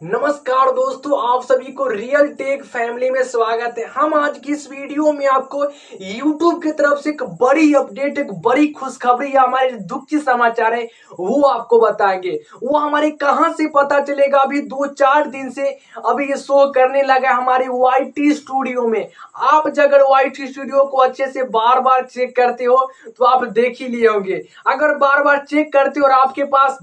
नमस्कार दोस्तों, आप सभी को रियल टेक फैमिली में स्वागत है। हम आज की इस वीडियो में आपको यूट्यूब की तरफ़ से एक बड़ी अपडेट एक बड़ी खुशखबरी या हमारे दुख की समाचार है, वो आपको बताएँगे। वो हमारे कहाँ से पता चलेगा? अभी दो चार दिन से अभी ये शो करने लगा है हमारे वाई स्टूडियो में। आप अगर वाई स्टूडियो को अच्छे से बार बार चेक करते हो तो आप देख ही लिए होंगे। अगर बार बार चेक करते हो और आपके पास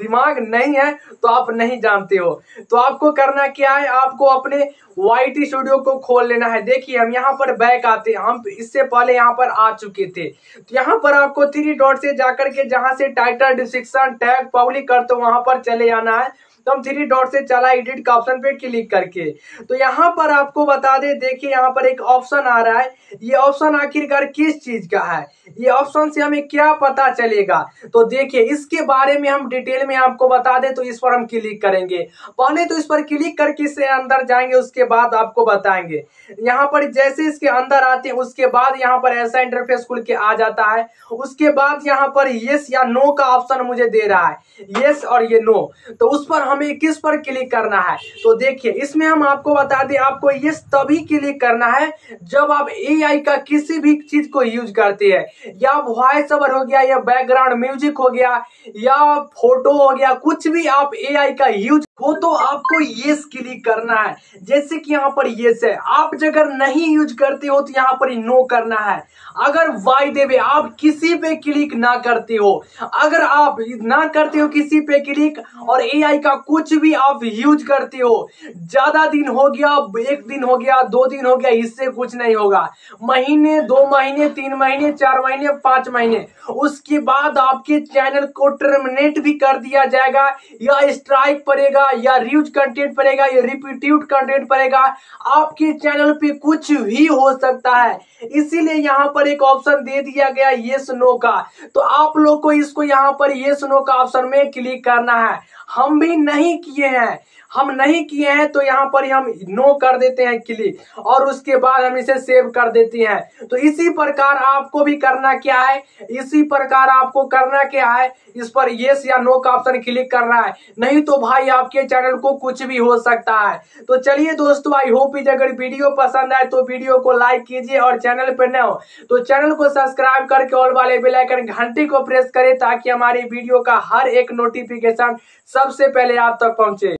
दिमाग नहीं है तो आप नहीं जानते हो। तो आपको करना क्या है, आपको अपने वाई टी स्टूडियो को खोल लेना है। देखिए, हम यहाँ पर बैक आते हैं हम इससे पहले यहाँ पर आ चुके थे। तो यहाँ पर आपको थ्री डॉट से जाकर के जहाँ से टाइटल डिस्क्रिप्शन टैग पब्लिक करते हो वहाँ पर चले जाना है। तो हम थ्री डॉट से चला एडिट का ऑप्शन पे क्लिक करके। तो यहाँ पर आपको बता दे, देखिए यहाँ पर एक ऑप्शन आ रहा है। ये ऑप्शन आखिरकार किस चीज़ का है? ये ऑप्शन से हमें क्या पता चलेगा? तो देखिए, इसके बारे में हम डिटेल में आपको बता दें तो इस पर हम क्लिक करेंगे। पहले तो इस पर क्लिक करके इससे अंदर जाएँगे, उसके बाद आपको बताएँगे। यहाँ पर जैसे इसके अंदर आते हैं, उसके बाद यहाँ पर ऐसा इंटरफेस खुल के आ जाता है। उसके बाद यहाँ पर यस या नो का ऑप्शन मुझे दे रहा है। यस और ये नो तो उस पर हमें किस पर क्लिक करना है? तो देखिए, इसमें हम आपको बता दें, आपको ये तभी क्लिक करना है जब आप एआई का किसी भी चीज़ को यूज़ करते हैं। या वॉइस ओवर हो गया, या बैकग्राउंड म्यूज़िक हो गया, या फ़ोटो हो गया, कुछ भी आप एआई का यूज़ हो तो आपको येस क्लिक करना है। जैसे कि यहाँ पर येस है आप अगर नहीं यूज़ करते हो तो यहाँ पर नो करना है। अगर वाई देवे, आप किसी पे क्लिक ना करते हो। अगर आप ना करते हो किसी पे क्लिक और एआई का कुछ भी आप यूज़ करते हो, ज़्यादा दिन हो गया, एक दिन हो गया, दो दिन हो गया, इससे कुछ नहीं होगा। महीने, दो महीने, तीन महीने, चार महीने, पाँच महीने, उसके बाद आपके चैनल को टर्मिनेट भी कर दिया जाएगा या स्ट्राइक पड़ेगा या रिव्यूज़ कंटेंट पड़ेगा, या रिपीटिव कंटेंट पड़ेगा, आपके चैनल पे कुछ भी हो सकता है। इसीलिए यहाँ पर एक ऑप्शन दे दिया गया ये नो का। तो आप लोग को इसको यहाँ पर ये नो का ऑप्शन में क्लिक करना है। हम भी नहीं किए हैं। हम नहीं किए हैं तो यहाँ पर हम नो कर देते हैं क्लिक और उसके बाद हम इसे सेव कर देते हैं। तो इसी प्रकार आपको भी करना क्या है? इसी प्रकार आपको करना क्या है? इस पर येस या नो का ऑप्शन क्लिक करना है। नहीं तो भाई आपके चैनल को कुछ भी हो सकता है। तो चलिए दोस्तों आई होप इज़ अगर वीडियो पसंद आए तो वीडियो को लाइक कीजिए और चैनल पर न हो तो चैनल को सब्सक्राइब करके ऑल वाले बेलाइकन घंटी को प्रेस करें ताकि हमारी वीडियो का हर एक नोटिफिकेशन सबसे पहले आप तक पहुँचे।